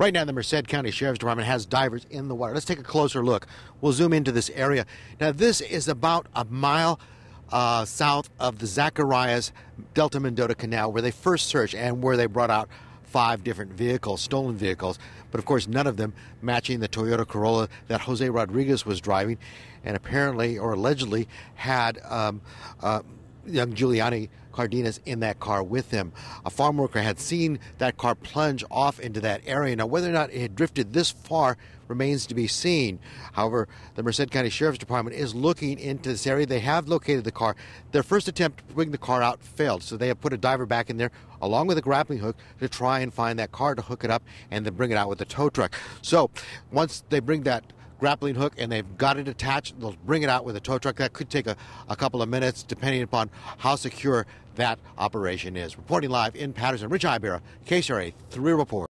Right now, the Merced County Sheriff's Department has divers in the water. Let's take a closer look. We'll zoom into this area. Now, this is about a mile uh, south of the Zacharias Delta Mendota Canal where they first searched and where they brought out five different vehicles, stolen vehicles, but of course none of them matching the Toyota Corolla that Jose Rodriguez was driving and apparently or allegedly had um, uh, young Juliani Cardenas in that car with him. A farm worker had seen that car plunge off into that area. Now, whether or not it had drifted this far remains to be seen. However, the Merced County Sheriff's Department is looking into this area. They have located the car. Their first attempt to bring the car out failed, so they have put a diver back in there along with a grappling hook to try and find that car to hook it up and then bring it out with a tow truck. So, once they bring that grappling hook and they've got it attached. They'll bring it out with a tow truck. That could take a, a couple of minutes depending upon how secure that operation is. Reporting live in Patterson, Rich Ibarra, KCRA 3 Report.